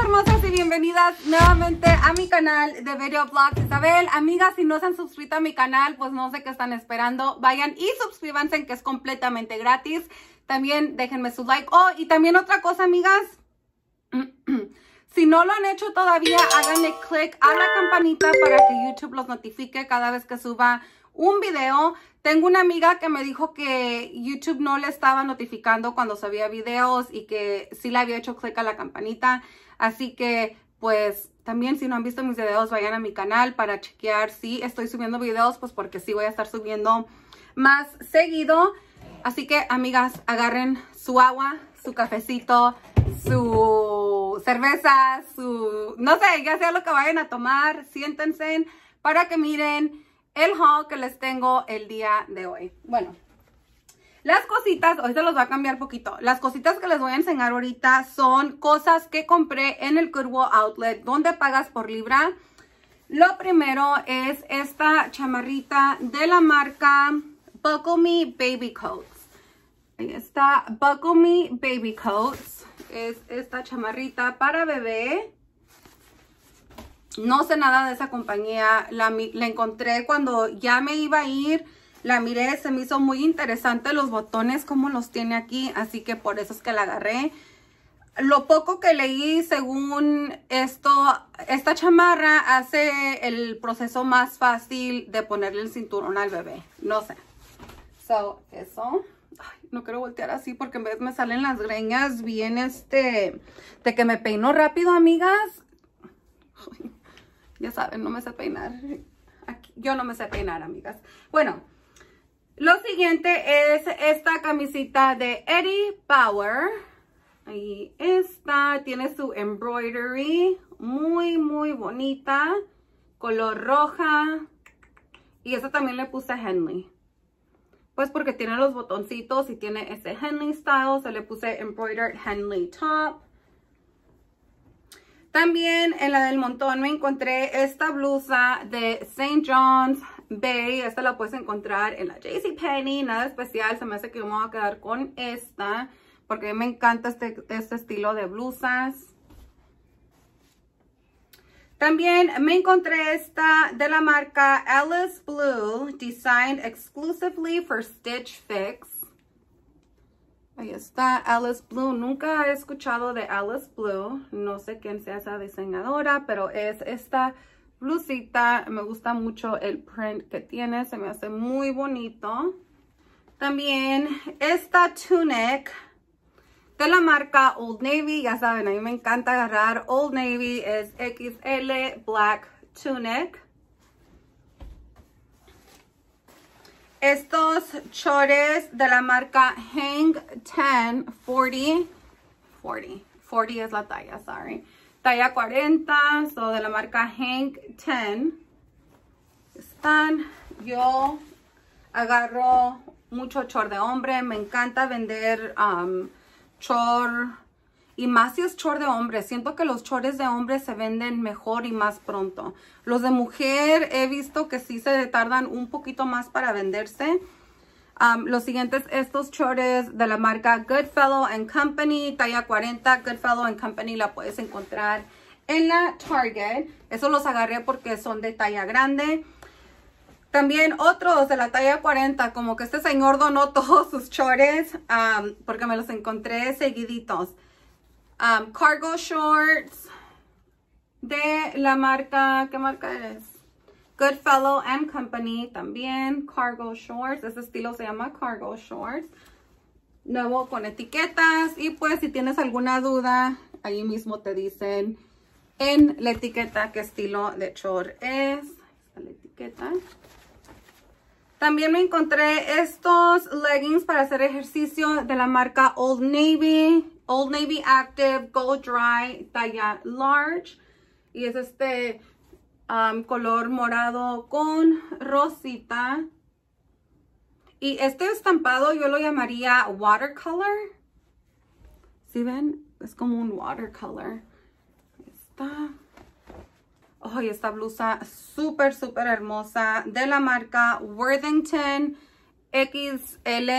hermosas y bienvenidas nuevamente a mi canal de Video Vlogs Isabel. Amigas, si no se han suscrito a mi canal, pues no sé qué están esperando. Vayan y suscríbanse que es completamente gratis. También déjenme su like. Oh, y también otra cosa, amigas. Si no lo han hecho todavía, háganle click a la campanita para que YouTube los notifique cada vez que suba un video. Tengo una amiga que me dijo que YouTube no le estaba notificando cuando subía videos y que sí le había hecho clic a la campanita. Así que, pues, también si no han visto mis videos, vayan a mi canal para chequear si estoy subiendo videos, pues porque sí voy a estar subiendo más seguido. Así que, amigas, agarren su agua, su cafecito, su cerveza, su... No sé, ya sea lo que vayan a tomar, siéntense para que miren el haul que les tengo el día de hoy. Bueno, las cositas, hoy se los va a cambiar poquito. Las cositas que les voy a enseñar ahorita son cosas que compré en el Goodwill Outlet, donde pagas por libra. Lo primero es esta chamarrita de la marca Buckle Me Baby Coats. Ahí está, Buckle Me Baby Coats. Es esta chamarrita para bebé. No sé nada de esa compañía. La, encontré cuando ya me iba a ir. La miré, se me hizo muy interesante los botones, como los tiene aquí. Así que por eso es que la agarré. Lo poco que leí, según esto, esta chamarra hace el proceso más fácil de ponerle el cinturón al bebé. No sé. So, eso. no quiero voltear así porque en vez me salen las greñas bien este... De que me peino rápido, amigas. Ya saben, no me sé peinar. yo no me sé peinar, amigas. Bueno, lo siguiente es esta camisita de Eddie Power. Ahí está, tiene su embroidery, muy, muy bonita, color roja. Y esta también le puse Henley. Pues porque tiene los botoncitos y tiene ese Henley style, se le puse embroidered Henley top. También en la del montón me encontré esta blusa de St. John's Bay. Esta la puedes encontrar en la JCPenney. Nada especial. Se me hace que me voy a quedar con esta. Porque me encanta este, este estilo de blusas. También me encontré esta de la marca Alice Blue. Designed exclusively for Stitch Fix. Ahí está Alice Blue. Nunca he escuchado de Alice Blue. No sé quién sea esa diseñadora, pero es esta blusita. Me gusta mucho el print que tiene. Se me hace muy bonito. También esta tunic de la marca Old Navy. Ya saben, a mí me encanta agarrar Old Navy. Es XL Black Tunic. Estos chores de la marca Hang 10 40 40 40 es la talla, sorry. Talla 40, so de la marca Hank 10 están, yo agarro mucho chor de hombre, me encanta vender um, chor y más si es chor de hombre. Siento que los chores de hombre se venden mejor y más pronto. Los de mujer he visto que sí se tardan un poquito más para venderse. Um, los siguientes, estos chores de la marca Goodfellow and Company, talla 40. Goodfellow and Company la puedes encontrar en la Target. Esos los agarré porque son de talla grande. También otros de la talla 40, como que este señor donó todos sus chores um, porque me los encontré seguiditos. Um, cargo shorts de la marca, ¿qué marca es? Goodfellow and Company también, cargo shorts, ese estilo se llama cargo shorts. Nuevo con etiquetas y pues si tienes alguna duda, ahí mismo te dicen en la etiqueta qué estilo de short es. Está la etiqueta. También me encontré estos leggings para hacer ejercicio de la marca Old Navy. Old Navy Active Gold Dry talla large. Y es este um, color morado con rosita. Y este estampado yo lo llamaría watercolor. ¿Sí ven? Es como un watercolor. Está. Oh, esta blusa súper, súper hermosa de la marca Worthington XL.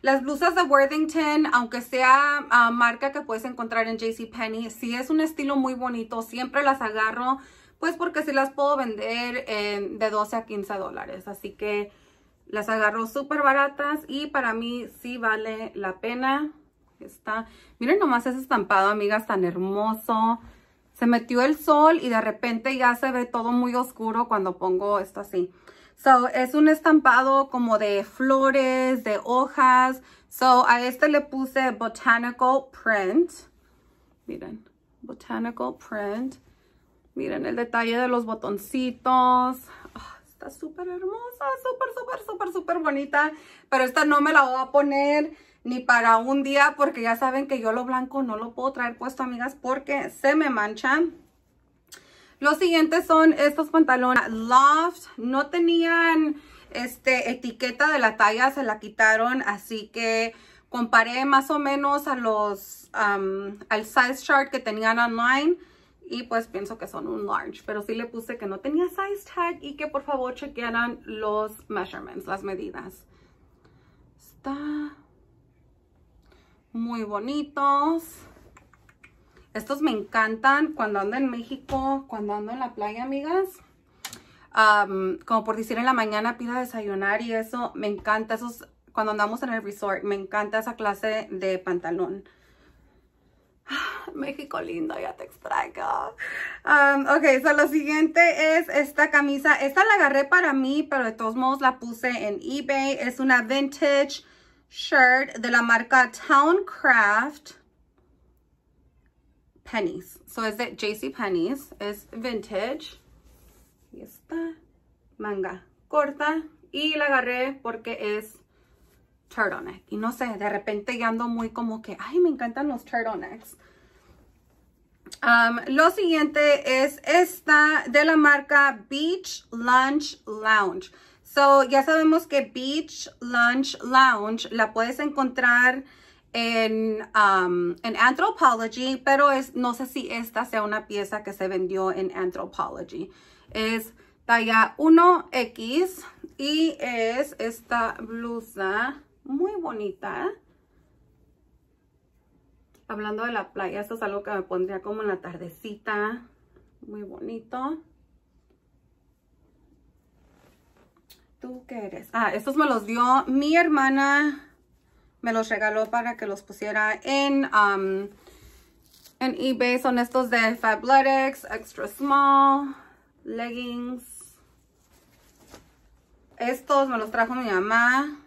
Las blusas de Worthington, aunque sea ah, marca que puedes encontrar en JCPenney, sí es un estilo muy bonito. Siempre las agarro, pues porque sí las puedo vender de 12 a 15 dólares. Así que las agarro súper baratas y para mí sí vale la pena. Está, miren nomás ese estampado, amigas, tan hermoso. Se metió el sol y de repente ya se ve todo muy oscuro cuando pongo esto así. So, es un estampado como de flores, de hojas. So, a este le puse Botanical Print. Miren, Botanical Print. Miren el detalle de los botoncitos. Ah, está súper hermosa, súper, súper, súper, súper bonita. Pero esta no me la voy a poner ni para un día porque ya saben que yo lo blanco no lo puedo traer puesto, amigas, porque se me manchan. Los siguientes son estos pantalones Loft. No tenían este, etiqueta de la talla, se la quitaron. Así que comparé más o menos a los, al size chart que tenían online. Y pues pienso que son un large. Pero sí le puse que no tenía size tag y que por favor chequearan los measurements, las medidas. Está muy bonitos. Estos me encantan cuando ando en México, cuando ando en la playa, amigas. como por decir en la mañana pida desayunar y eso, me encanta esos, cuando andamos en el resort, me encanta esa clase de pantalón. México lindo, ya te extraigo. ok, so lo siguiente es esta camisa. Esta la agarré para mí, pero de todos modos la puse en eBay. Es una vintage shirt de la marca Towncraft Pennies. So es de JC Pennies. Es vintage. Y está. Manga corta. Y la agarré porque es turtleneck. Y no sé, de repente ya ando muy como que, ay, me encantan los turtlenecks. Um, lo siguiente es esta de la marca Beach Lunch Lounge. So, ya sabemos que Beach Lunch Lounge la puedes encontrar en, um, en Anthropology, pero es, no sé si esta sea una pieza que se vendió en Anthropology. Es talla 1X y es esta blusa muy bonita. Hablando de la playa, esto es algo que me pondría como en la tardecita. Muy bonito. ¿Tú qué eres? Ah, estos me los dio mi hermana me los regaló para que los pusiera en, um, en eBay. Son estos de Fabletics, Extra Small, Leggings. Estos me los trajo mi mamá.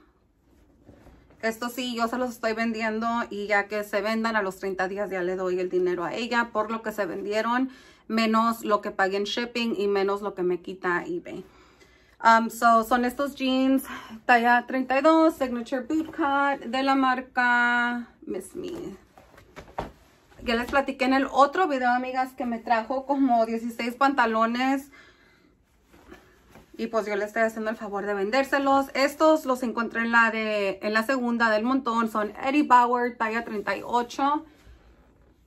Estos sí, yo se los estoy vendiendo y ya que se vendan a los 30 días ya le doy el dinero a ella por lo que se vendieron, menos lo que pagué en shipping y menos lo que me quita eBay. Um, so, son estos jeans talla 32, signature bootcut de la marca Miss Me. Ya les platiqué en el otro video, amigas, que me trajo como 16 pantalones. Y pues yo les estoy haciendo el favor de vendérselos. Estos los encontré en la, de, en la segunda del montón. Son Eddie Bauer, talla 38.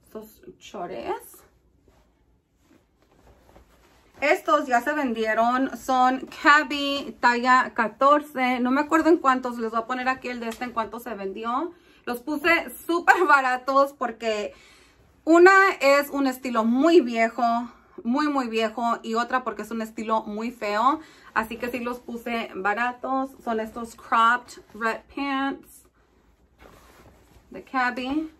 Estos chores. Estos ya se vendieron, son Cabby talla 14, no me acuerdo en cuántos, les voy a poner aquí el de este en cuánto se vendió. Los puse súper baratos porque una es un estilo muy viejo, muy muy viejo y otra porque es un estilo muy feo. Así que sí los puse baratos, son estos cropped red pants de Cabby.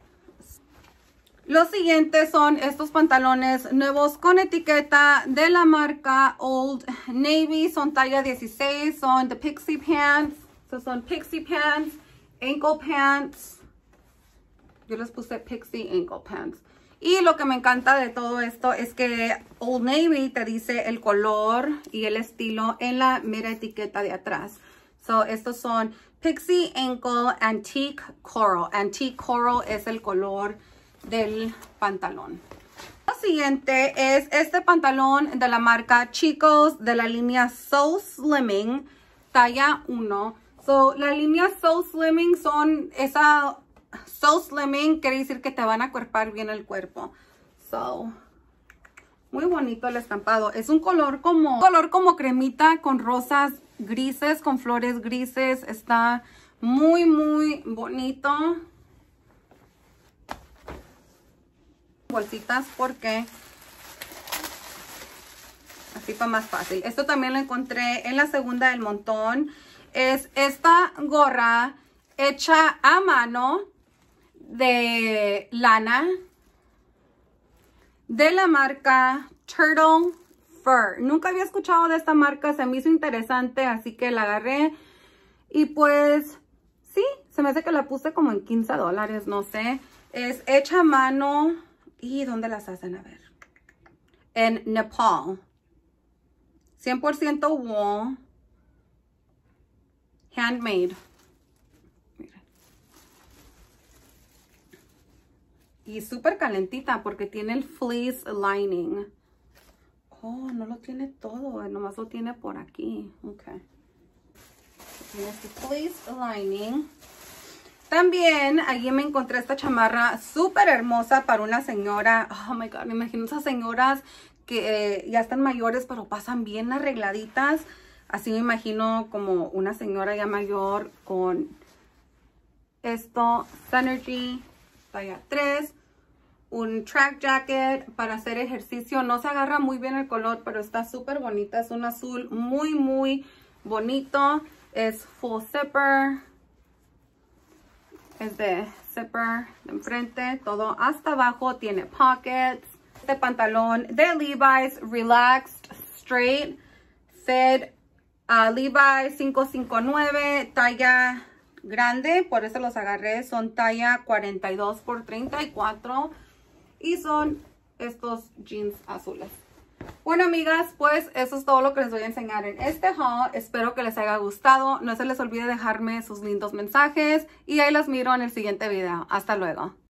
Los siguientes son estos pantalones nuevos con etiqueta de la marca Old Navy. Son talla 16, son de Pixie Pants. son Pixie Pants, Ankle Pants. Yo les puse Pixie Ankle Pants. Y lo que me encanta de todo esto es que Old Navy te dice el color y el estilo en la mera etiqueta de atrás. So, estos son Pixie Ankle Antique Coral. Antique Coral es el color del pantalón. Lo siguiente es este pantalón de la marca Chicos de la línea Soul Slimming, talla 1. So, la línea Soul Slimming son esa Soul Slimming quiere decir que te van a cuerpar bien el cuerpo. So, muy bonito el estampado. Es un color como, color como cremita con rosas grises, con flores grises. Está Muy, muy bonito. Bolsitas porque así para más fácil. Esto también lo encontré en la segunda del montón. Es esta gorra hecha a mano de lana de la marca Turtle Fur. Nunca había escuchado de esta marca, se me hizo interesante, así que la agarré. Y pues, sí, se me hace que la puse como en 15 dólares, no sé. Es hecha a mano. ¿Y dónde las hacen? A ver. En Nepal. 100% wool. Handmade. Y súper calentita porque tiene el fleece lining. Oh, no lo tiene todo, nomás lo tiene por aquí. Ok. Tiene fleece lining. También allí me encontré esta chamarra súper hermosa para una señora. Oh my God, me imagino esas señoras que eh, ya están mayores pero pasan bien arregladitas. Así me imagino como una señora ya mayor con esto, Synergy, talla 3 un track jacket para hacer ejercicio. No se agarra muy bien el color, pero está súper bonita. Es un azul muy, muy bonito. Es full zipper. Es de zipper de enfrente, todo hasta abajo. Tiene pockets. Este pantalón de Levi's Relaxed Straight Fit uh, Levi's 559, talla grande, por eso los agarré. Son talla 42 por 34 y son estos jeans azules. Bueno, amigas, pues eso es todo lo que les voy a enseñar en este haul. Espero que les haya gustado. No se les olvide dejarme sus lindos mensajes y ahí los miro en el siguiente video. Hasta luego.